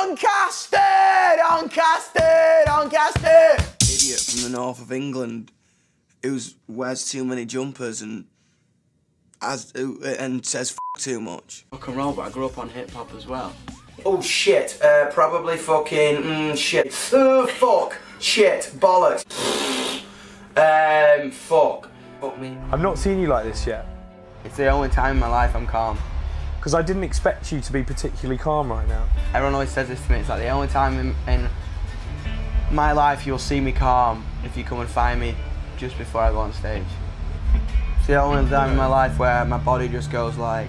Doncaster! Doncaster! Doncaster! Idiot from the north of England who wears too many jumpers and has and says f too much. Rock and roll, but I grew up on hip hop as well. Oh shit, uh, probably fucking mm, shit. Oh fuck, shit, bollocks. um, fuck. Fuck me. I've not seen you like this yet. It's the only time in my life I'm calm. Because I didn't expect you to be particularly calm right now. Everyone always says this to me, it's like the only time in, in my life you'll see me calm if you come and find me just before I go on stage. It's the only time in my life where my body just goes like,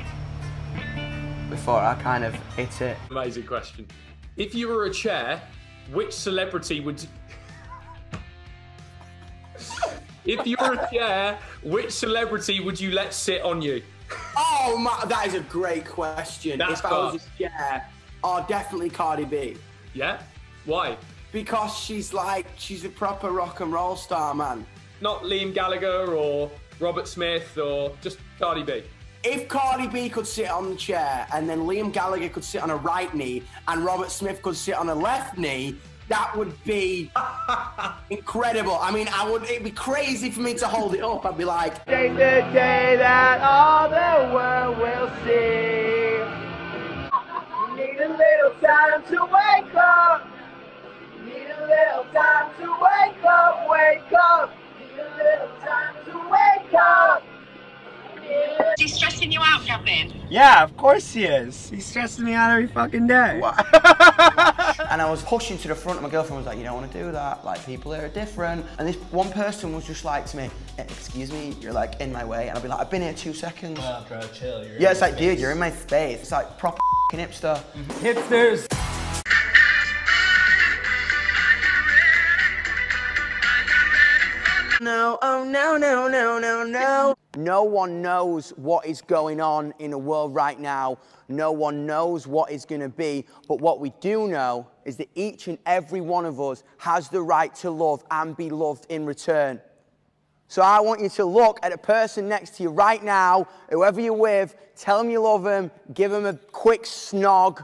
before I kind of hit it. Amazing question. If you were a chair, which celebrity would... if you were a chair, which celebrity would you let sit on you? Oh, my, that is a great question. That's if I was a chair, oh, definitely Cardi B. Yeah? Why? Because she's like, she's a proper rock and roll star, man. Not Liam Gallagher or Robert Smith or just Cardi B. If Cardi B could sit on the chair and then Liam Gallagher could sit on a right knee and Robert Smith could sit on a left knee, that would be incredible. I mean, I would. It'd be crazy for me to hold it up. I'd be like, "Day the day that all the world will see." You need a little time to wake up. Need a little time to wake up. Wake up. Need a little time to wake up. Is he stressing you out, Gavin? Yeah, of course he is. He's stressing me out every fucking day. and I was pushing to the front, and my girlfriend was like, "You don't want to do that. Like people here are different." And this one person was just like to me, "Eh, "Excuse me, you're like in my way." And I'd be like, "I've been here two seconds." Oh, bro, chill. You're yeah, it's like, dude, you're in my space. It's like proper hipster. Hipsters! No, oh no, no, no, no, no. No one knows what is going on in the world right now. No one knows what is going to be. But what we do know is that each and every one of us has the right to love and be loved in return. So I want you to look at a person next to you right now, whoever you're with, tell them you love them, give them a quick snog,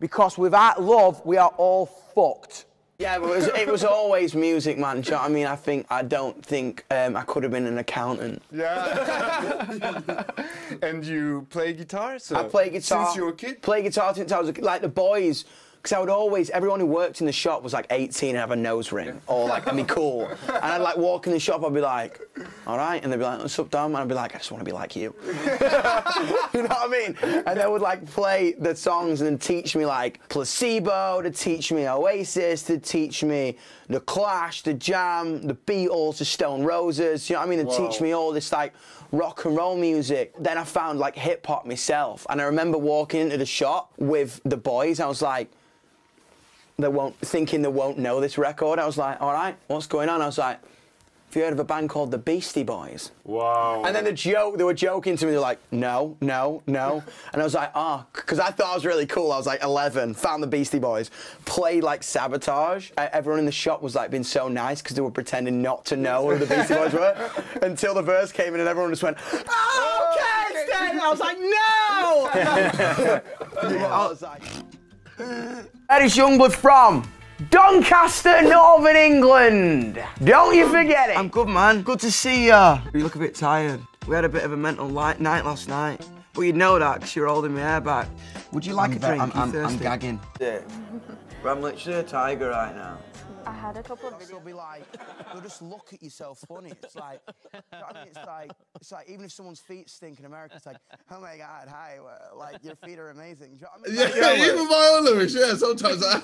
because without love, we are all fucked. Yeah, but it was, it was always music, man. Do you know what I mean? I think I don't think um, I could have been an accountant. Yeah. and you play guitar? So I play guitar. Since you were a kid? Play guitar since I was a kid. Like the boys, because I would always, everyone who worked in the shop was like 18 and have a nose ring, or like, and be cool. And I'd like walk in the shop, I'd be like, all right, and they'd be like, what's up, Dom? And I'd be like, I just want to be like you. you know what I mean? And they would like play the songs and then teach me like Placebo, to teach me Oasis, to teach me The Clash, The Jam, The Beatles, The Stone Roses, you know what I mean? And teach me all this like rock and roll music. Then I found like hip hop myself. And I remember walking into the shop with the boys, I was like, they won't, thinking they won't know this record. I was like, all right, what's going on? I was like, have you heard of a band called the Beastie Boys? Wow. And then the joke, they were joking to me. They're like, no, no, no. And I was like, ah, because I thought I was really cool. I was like 11, found the Beastie Boys, played like Sabotage. Everyone in the shop was like being so nice because they were pretending not to know who the Beastie Boys were until the verse came in and everyone just went, oh, okay, Stan. I was like, no. I was like, Eddie YUNGBLUD from Doncaster, Northern England. Don't you forget it. I'm good, man. Good to see ya. You look a bit tired. We had a bit of a mental light night last night. But you'd know that because you're holding my hair back. Would you like I'm a drink? I'm- I'm- I'm gagging. Yeah. But I'm literally a tiger right now. I had a couple of They'll be like, they'll just look at you so funny. It's like, you know I mean? It's like, it's like even if someone's feet stink in America, it's like, oh my God, hi, well, like your feet are amazing. Do you know what I mean? Yeah, even my own lyrics, yeah, sometimes I...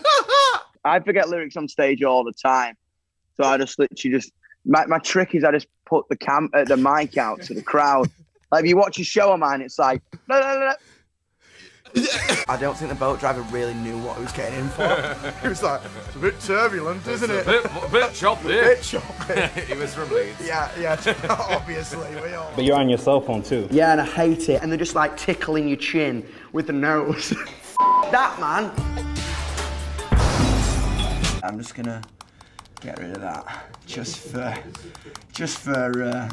I forget lyrics on stage all the time. So I just literally just my, my trick is I just put the cam uh, the mic out to the crowd. Like if you watch a show of mine, it's like. I don't think the boat driver really knew what he was getting in for. he was like, it's a bit turbulent, isn't it? Bit, bit choppy. bit choppy. he was from Leeds. yeah, yeah, obviously, we all... But you're on your cell phone too. Yeah, and I hate it. And they're just like tickling your chin with the nose. that, man. I'm just gonna get rid of that. Just for, just for uh,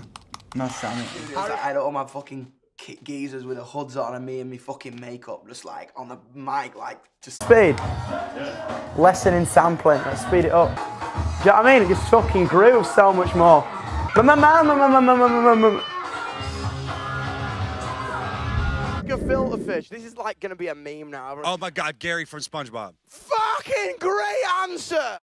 my sanity. I had all my fucking ki- geezers with the hoods on and me and me fucking makeup just like on the mic, like just. Speed. Lesson in sampling. Let's speed it up. Do you know what I mean? It just fucking grooves so much more. A filter fish. This is like gonna be a meme now. Oh my God, Gary from SpongeBob. Fucking great answer.